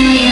Free.